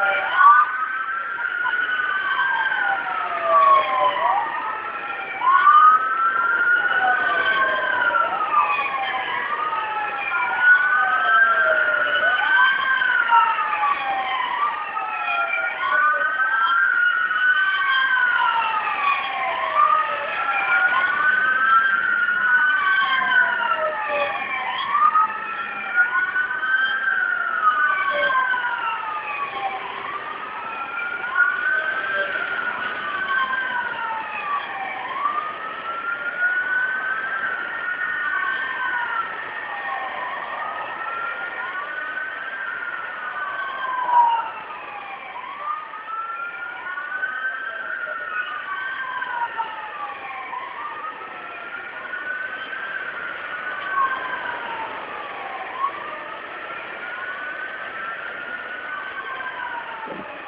Thank you. happen.